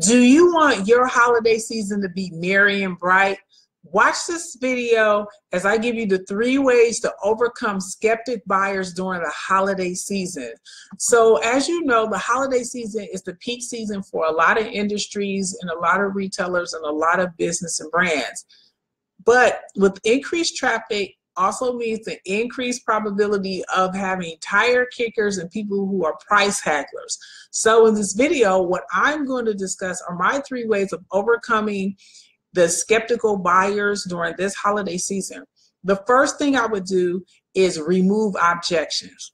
Do you want your holiday season to be merry and bright? Watch this video as I give you the three ways to overcome skeptic buyers during the holiday season. So, as you know, the holiday season is the peak season for a lot of industries and a lot of retailers and a lot of business and brands. But with increased traffic, also means the increased probability of having tire kickers and people who are price hagglers. So in this video, what I'm going to discuss are my three ways of overcoming the skeptical buyers during this holiday season. The first thing I would do is remove objections.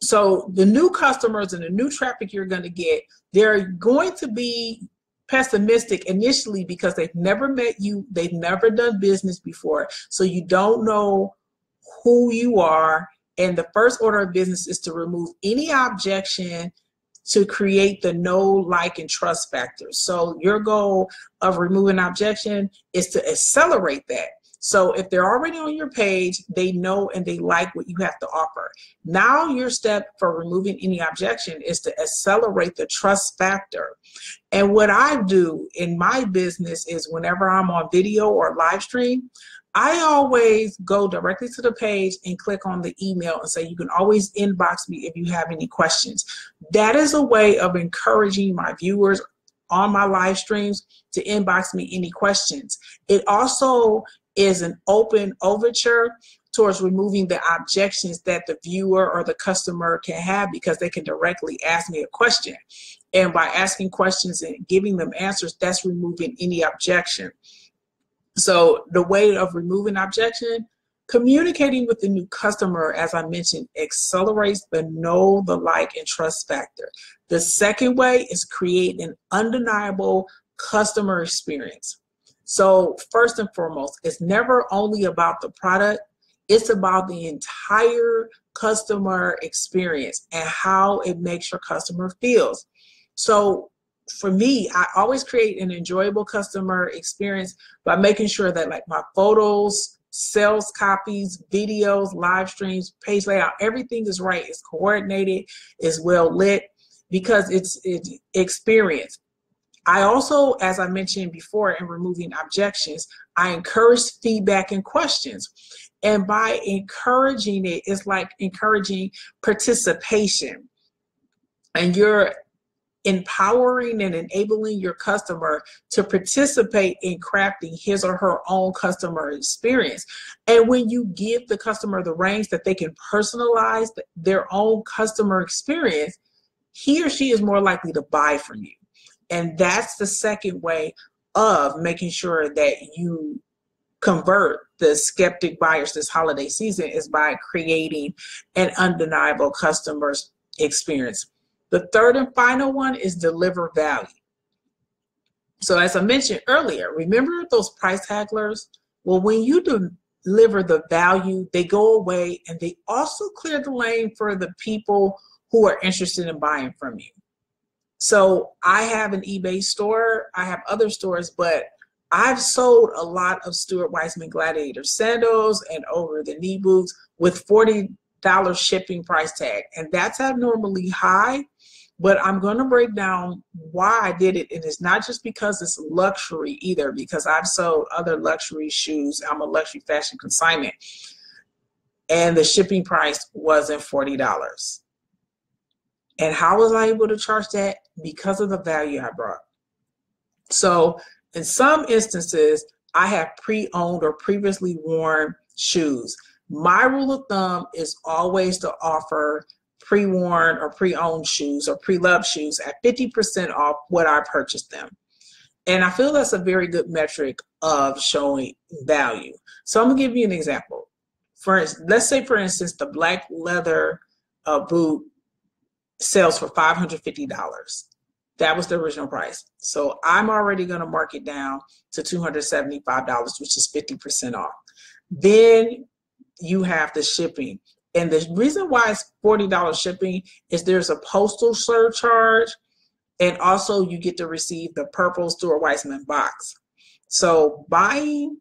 So the new customers and the new traffic you're going to get, they're going to be pessimistic initially because they've never met you, they've never done business before, so you don't know who you are. And the first order of business is to remove any objection to create the know, like, and trust factors. So your goal of removing objection is to accelerate that. So if they're already on your page, they know and they like what you have to offer. Now your step for removing any objection is to accelerate the trust factor. And what I do in my business is whenever I'm on video or live stream, I always go directly to the page and click on the email and say, you can always inbox me if you have any questions. That is a way of encouraging my viewers on my live streams to inbox me any questions. It also is an open overture towards removing the objections that the viewer or the customer can have because they can directly ask me a question. And by asking questions and giving them answers, that's removing any objection. So the way of removing objection, communicating with the new customer, as I mentioned, accelerates the know, the like, and trust factor. The second way is create an undeniable customer experience. So, first and foremost, it's never only about the product, it's about the entire customer experience and how it makes your customer feels. So, for me, I always create an enjoyable customer experience by making sure that like my photos, sales copies, videos, live streams, page layout, everything is right, it's coordinated, is well lit because it's, it's experience. I also, as I mentioned before, in removing objections, I encourage feedback and questions. And by encouraging it, it's like encouraging participation. And you're empowering and enabling your customer to participate in crafting his or her own customer experience. And when you give the customer the range that they can personalize their own customer experience, he or she is more likely to buy from you. And that's the second way of making sure that you convert the skeptic buyers this holiday season is by creating an undeniable customer experience. The third and final one is deliver value. So as I mentioned earlier, remember those price hagglers? Well, when you deliver the value, they go away and they also clear the lane for the people who are interested in buying from you. So I have an eBay store, I have other stores, but I've sold a lot of Stuart Weitzman Gladiator sandals and over the knee boots with $40 shipping price tag. And that's abnormally high, but I'm going to break down why I did it. And it's not just because it's luxury either, because I've sold other luxury shoes. I'm a luxury fashion consignment. And the shipping price wasn't $40. And how was I able to charge that? Because of the value I brought. So in some instances, I have pre-owned or previously worn shoes. My rule of thumb is always to offer pre-worn or pre-owned shoes or pre-loved shoes at 50% off what I purchased them. And I feel that's a very good metric of showing value. So I'm gonna give you an example. For let's say for instance the black leather uh, boot sells for $550. That was the original price. So I'm already going to mark it down to $275, which is 50% off. Then you have the shipping. And the reason why it's $40 shipping is there's a postal surcharge and also you get to receive the purple Stuart Weitzman box. So buying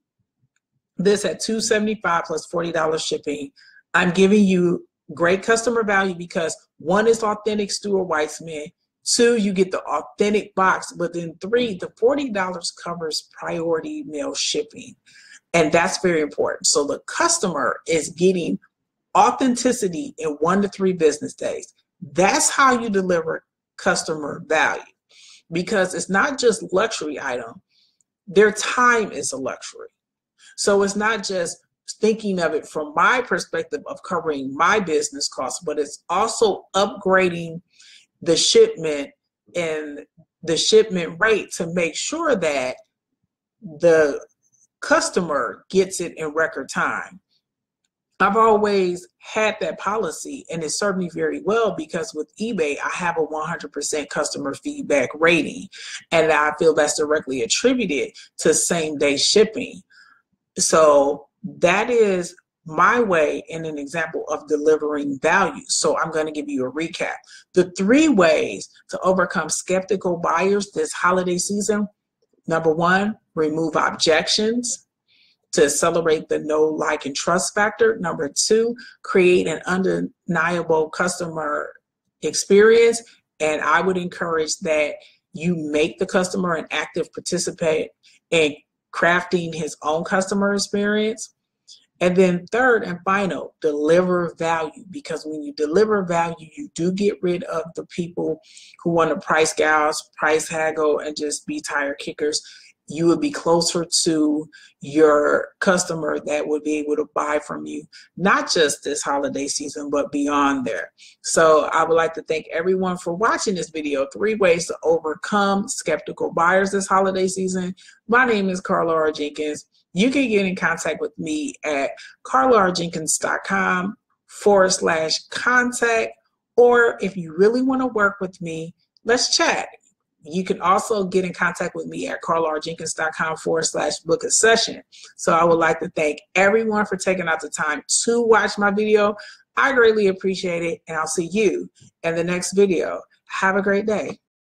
this at $275 plus $40 shipping, I'm giving you great customer value because one is authentic Stuart Weitzman. Two, you get the authentic box. But then three, the $40 covers priority mail shipping. And that's very important. So the customer is getting authenticity in one to three business days. That's how you deliver customer value because it's not just luxury item. Their time is a luxury. So it's not just thinking of it from my perspective of covering my business costs, but it's also upgrading the shipment and the shipment rate to make sure that the customer gets it in record time. I've always had that policy and it served me very well because with eBay, I have a 100% customer feedback rating. And I feel that's directly attributed to same day shipping. So that is my way in an example of delivering value. So I'm going to give you a recap. The three ways to overcome skeptical buyers this holiday season. Number one, remove objections to celebrate the know, like, and trust factor. Number two, create an undeniable customer experience. And I would encourage that you make the customer an active participant in crafting his own customer experience. And then third and final, deliver value because when you deliver value, you do get rid of the people who want to price gouge, price haggle, and just be tire kickers you would be closer to your customer that would be able to buy from you, not just this holiday season, but beyond there. So I would like to thank everyone for watching this video, three ways to overcome skeptical buyers this holiday season. My name is Carla R. Jenkins. You can get in contact with me at carlarjenkins.com forward slash contact. Or if you really want to work with me, let's chat you can also get in contact with me at carlarjenkins.com forward slash book a session. So I would like to thank everyone for taking out the time to watch my video. I greatly appreciate it, and I'll see you in the next video. Have a great day.